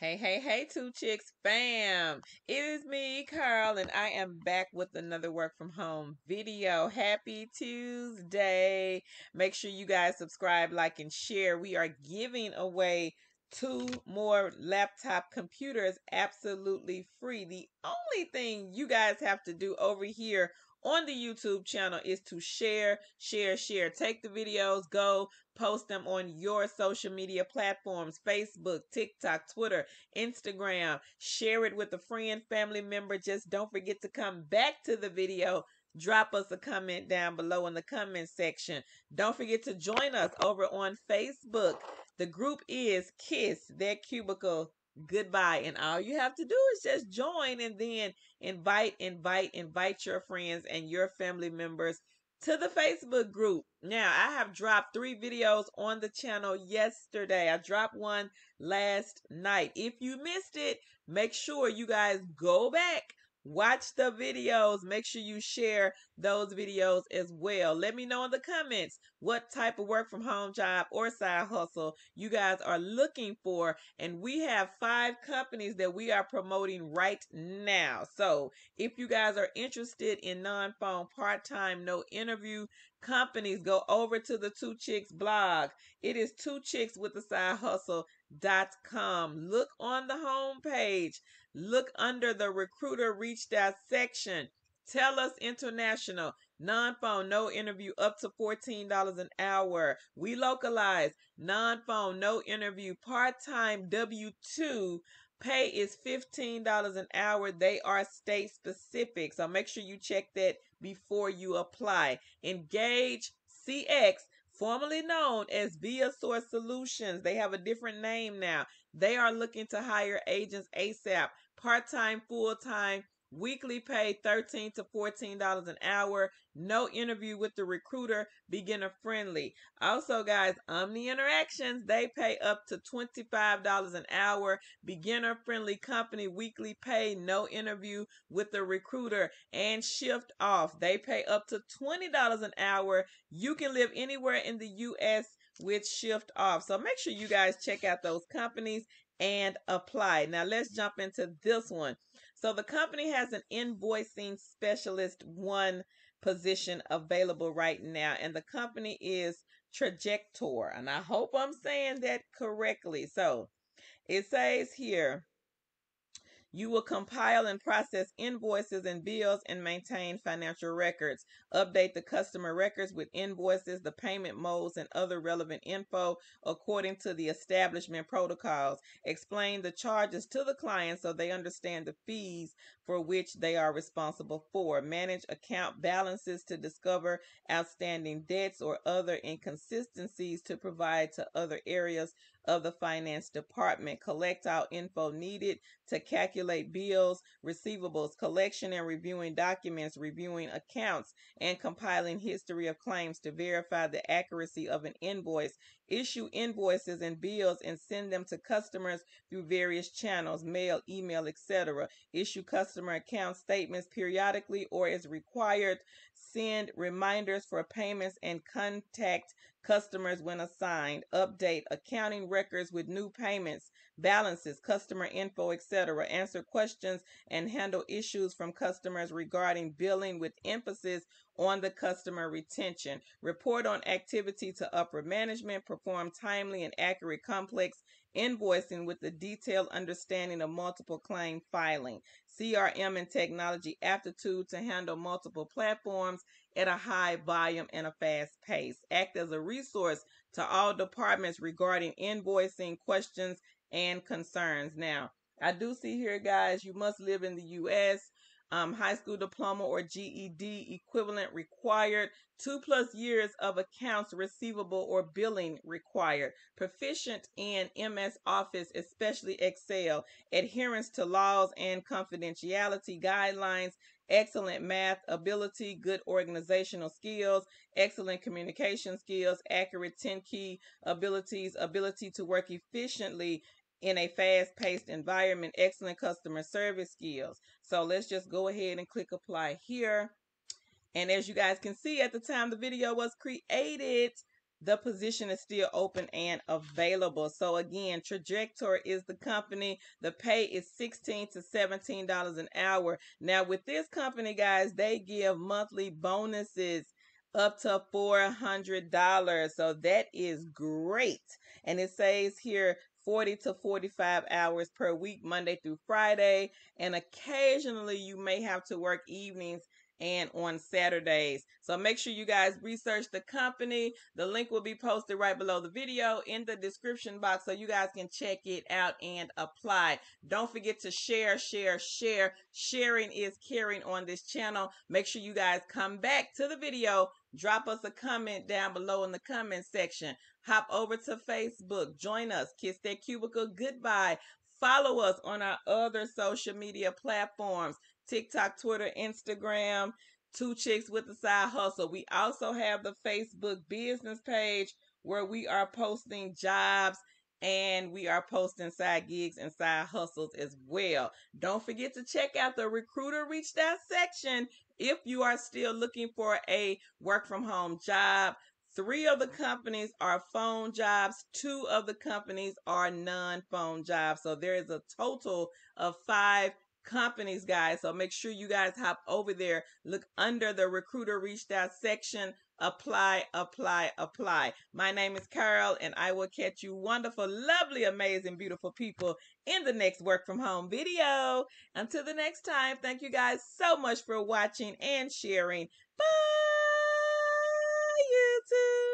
Hey, hey, hey, two chicks fam. It is me, Carol, and I am back with another work from home video. Happy Tuesday. Make sure you guys subscribe, like, and share. We are giving away two more laptop computers absolutely free. The only thing you guys have to do over here on the YouTube channel is to share, share, share. Take the videos, go post them on your social media platforms Facebook, TikTok, Twitter, Instagram. Share it with a friend, family member. Just don't forget to come back to the video. Drop us a comment down below in the comment section. Don't forget to join us over on Facebook. The group is Kiss Their Cubicle goodbye. And all you have to do is just join and then invite, invite, invite your friends and your family members to the Facebook group. Now, I have dropped three videos on the channel yesterday. I dropped one last night. If you missed it, make sure you guys go back Watch the videos. Make sure you share those videos as well. Let me know in the comments what type of work from home job or side hustle you guys are looking for. And we have five companies that we are promoting right now. So if you guys are interested in non phone, part time, no interview companies, go over to the Two Chicks blog. It is Two Chicks with the Side Hustle.com. Look on the home page. Look under the recruiter reached out section. TELUS International, non phone, no interview, up to $14 an hour. Welocalize, non phone, no interview, part time W 2. Pay is $15 an hour. They are state specific. So make sure you check that before you apply. Engage CX, formerly known as ViaSource Solutions. They have a different name now. They are looking to hire agents ASAP, part time, full time. Weekly pay 13 to $14 an hour. No interview with the recruiter. Beginner friendly. Also, guys, Omni Interactions, they pay up to $25 an hour. Beginner friendly company. Weekly pay. No interview with the recruiter. And shift off. They pay up to $20 an hour. You can live anywhere in the U.S with shift off. So make sure you guys check out those companies and apply. Now let's jump into this one. So the company has an invoicing specialist one position available right now, and the company is Trajector. And I hope I'm saying that correctly. So it says here you will compile and process invoices and bills and maintain financial records. Update the customer records with invoices, the payment modes, and other relevant info according to the establishment protocols. Explain the charges to the client so they understand the fees for which they are responsible for. Manage account balances to discover outstanding debts or other inconsistencies to provide to other areas of the finance department. Collect all info needed to calculate bills, receivables, collection and reviewing documents, reviewing accounts, and compiling history of claims to verify the accuracy of an invoice. Issue invoices and bills and send them to customers through various channels, mail, email, etc. Issue customer account statements periodically or as required. Send reminders for payments and contact customers when assigned, update accounting records with new payments, balances, customer info, etc., answer questions and handle issues from customers regarding billing with emphasis on the customer retention, report on activity to upper management, perform timely and accurate complex invoicing with a detailed understanding of multiple claim filing, CRM and technology aptitude to handle multiple platforms at a high volume and a fast pace. Act as a resource to all departments regarding invoicing questions and concerns. Now, I do see here, guys, you must live in the U.S um, high school diploma or GED equivalent required, two plus years of accounts receivable or billing required, proficient in MS Office, especially Excel, adherence to laws and confidentiality guidelines, excellent math ability, good organizational skills, excellent communication skills, accurate 10 key abilities, ability to work efficiently in a fast paced environment, excellent customer service skills. So let's just go ahead and click apply here. And as you guys can see at the time the video was created, the position is still open and available. So again, Trajector is the company. The pay is 16 to $17 an hour. Now with this company, guys, they give monthly bonuses up to $400. So that is great. And it says here 40 to 45 hours per week, Monday through Friday. And occasionally you may have to work evenings and on Saturdays. So make sure you guys research the company. The link will be posted right below the video in the description box so you guys can check it out and apply. Don't forget to share, share, share. Sharing is caring on this channel. Make sure you guys come back to the video. Drop us a comment down below in the comment section. Hop over to Facebook. Join us. Kiss that cubicle goodbye. Follow us on our other social media platforms. TikTok, Twitter, Instagram, Two Chicks with the Side Hustle. We also have the Facebook business page where we are posting jobs and we are posting side gigs and side hustles as well. Don't forget to check out the recruiter reach out section if you are still looking for a work from home job. Three of the companies are phone jobs. Two of the companies are non phone jobs. So there is a total of five companies, guys. So make sure you guys hop over there, look under the recruiter reached out section, apply, apply, apply. My name is Carol, and I will catch you wonderful, lovely, amazing, beautiful people in the next work from home video. Until the next time, thank you guys so much for watching and sharing. Bye, YouTube.